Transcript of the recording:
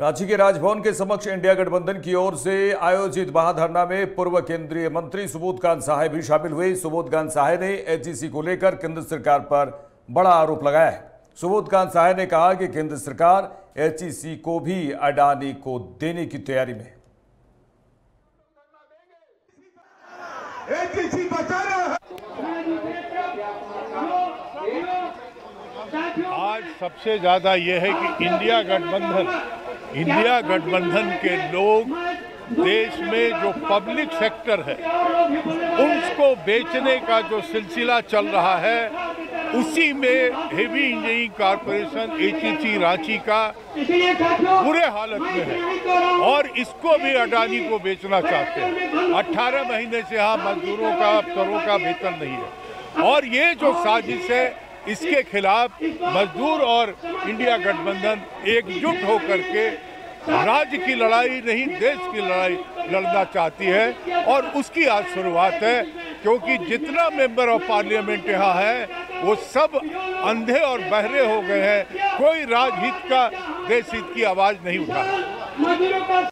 रांची के राजभवन के समक्ष इंडिया गठबंधन की ओर से आयोजित महाधरना में पूर्व केंद्रीय मंत्री सुबोध कांत सहाय भी शामिल हुए। सुबोध कांत सहाय ने एचईसी को लेकर केंद्र सरकार पर बड़ा आरोप लगाया है। सुबोध कांत सहाय ने कहा कि केंद्र सरकार एचईसी को भी अडानी को देने की तैयारी में एचईसी बचा रहा है। आज सबसे ज़्यादा यह है कि इंडिया गठबंधन इंडिया गठबंधन के लोग देश में जो पब्लिक सेक्टर है उसको बेचने का जो सिलसिला चल रहा है, उसी में heavy engineering corporation HEC Ranchi का बुरे हालत में है। और इसको भी अडानी को बेचना चाहते हैं। 18 महीने से यहाँ मजदूरों का अफसरों का वेतन नहीं है। और ये जो साजिश है इसके खिलाफ मजदूर और इंडिया गठबंधन एकजुट होकर के राज्य की लड़ाई नहीं, देश की लड़ाई लड़ना चाहती है। और उसकी आज शुरुआत है, क्योंकि जितना मेंबर ऑफ़ पार्लियामेंट यहाँ है, वो सब अंधे और बहरे हो गए हैं। कोई राजहित का देश हित की आवाज़ नहीं उठा।